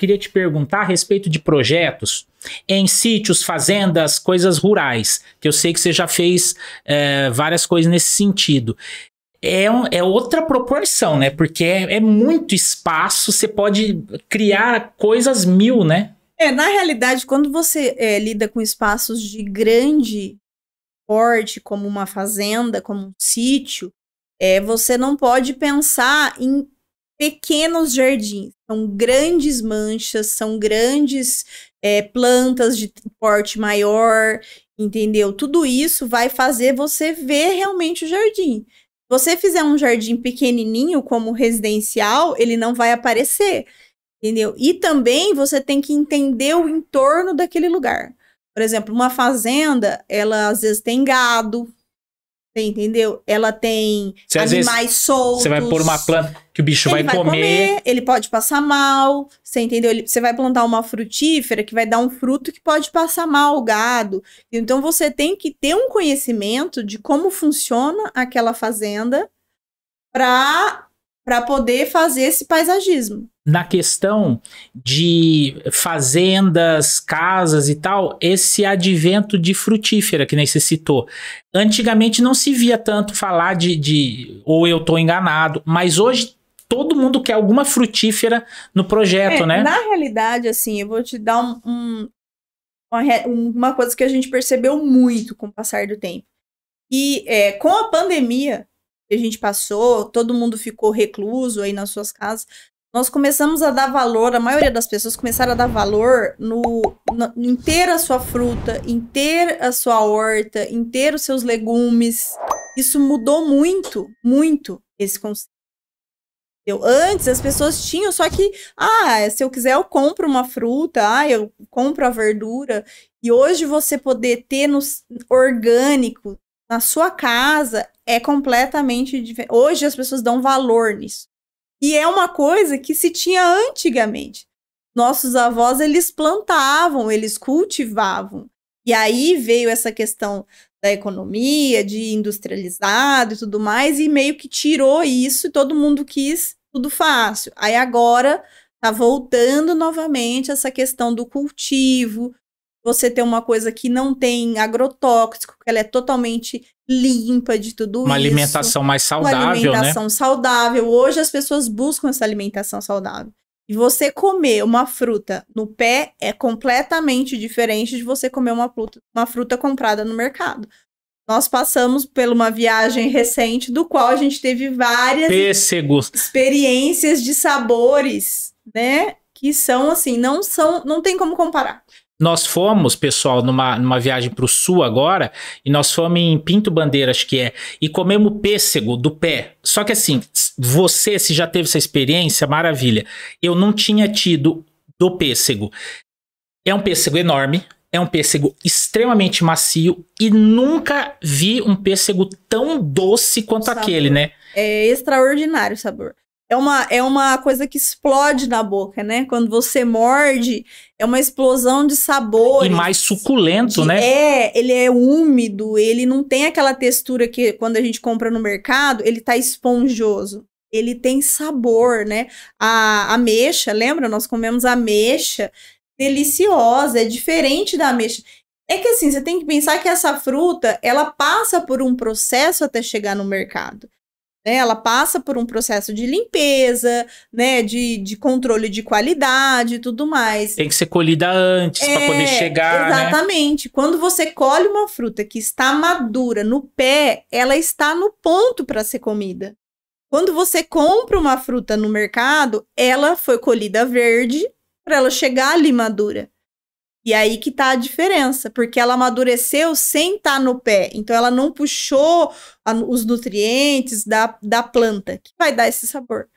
queria te perguntar a respeito de projetos em sítios, fazendas, coisas rurais, que eu sei que você já fez é, várias coisas nesse sentido. É, um, é outra proporção, né? Porque é, é muito espaço, você pode criar coisas mil, né? É, na realidade, quando você é, lida com espaços de grande porte, como uma fazenda, como um sítio, é, você não pode pensar em pequenos jardins. São grandes manchas, são grandes é, plantas de porte maior, entendeu? Tudo isso vai fazer você ver realmente o jardim. Se você fizer um jardim pequenininho, como residencial, ele não vai aparecer, entendeu? E também você tem que entender o entorno daquele lugar. Por exemplo, uma fazenda, ela às vezes tem gado, você entendeu? Ela tem você, animais soltos. Você vai pôr uma planta que o bicho vai, vai comer. comer. Ele pode passar mal. Você entendeu? Ele, você vai plantar uma frutífera que vai dar um fruto que pode passar mal o gado. Então você tem que ter um conhecimento de como funciona aquela fazenda para para poder fazer esse paisagismo. Na questão de fazendas, casas e tal, esse advento de frutífera que citou. Antigamente não se via tanto falar de, de ou eu estou enganado, mas hoje todo mundo quer alguma frutífera no projeto, é, né? Na realidade, assim, eu vou te dar um, um, uma, uma coisa que a gente percebeu muito com o passar do tempo. E é, com a pandemia, que a gente passou, todo mundo ficou recluso aí nas suas casas. Nós começamos a dar valor, a maioria das pessoas começaram a dar valor no, no em ter a sua fruta, em ter a sua horta, em ter os seus legumes. Isso mudou muito, muito esse conceito. Eu, antes as pessoas tinham, só que, ah, se eu quiser eu compro uma fruta, ah, eu compro a verdura. E hoje você poder ter no orgânico, na sua casa é completamente diferente. Hoje as pessoas dão valor nisso. E é uma coisa que se tinha antigamente. Nossos avós, eles plantavam, eles cultivavam. E aí veio essa questão da economia, de industrializado e tudo mais, e meio que tirou isso e todo mundo quis tudo fácil. Aí agora tá voltando novamente essa questão do cultivo, você ter uma coisa que não tem agrotóxico, que ela é totalmente limpa de tudo uma isso. Uma alimentação mais saudável, uma alimentação né? saudável. Hoje as pessoas buscam essa alimentação saudável. E você comer uma fruta no pé é completamente diferente de você comer uma fruta, uma fruta comprada no mercado. Nós passamos por uma viagem recente do qual a gente teve várias Pêssegos. experiências de sabores, né? Que são assim, não são, não tem como comparar. Nós fomos, pessoal, numa, numa viagem para o sul agora, e nós fomos em Pinto Bandeira, acho que é, e comemos pêssego do pé. Só que assim, você, se já teve essa experiência, maravilha. Eu não tinha tido do pêssego. É um pêssego enorme, é um pêssego extremamente macio e nunca vi um pêssego tão doce quanto sabor. aquele, né? É extraordinário o sabor é uma, é uma coisa que explode na boca, né? Quando você morde, é uma explosão de sabor. E mais suculento, de, né? É, ele é úmido, ele não tem aquela textura que quando a gente compra no mercado, ele tá esponjoso. Ele tem sabor, né? A ameixa, lembra? Nós comemos ameixa, deliciosa, é diferente da ameixa. É que assim, você tem que pensar que essa fruta, ela passa por um processo até chegar no mercado. Né? Ela passa por um processo de limpeza, né? De, de controle de qualidade e tudo mais. Tem que ser colhida antes é, para poder chegar. Né? Exatamente. Né? Quando você colhe uma fruta que está madura no pé, ela está no ponto para ser comida. Quando você compra uma fruta no mercado, ela foi colhida verde para ela chegar ali madura. E aí que tá a diferença, porque ela amadureceu sem estar tá no pé. Então ela não puxou a, os nutrientes da, da planta, que vai dar esse sabor.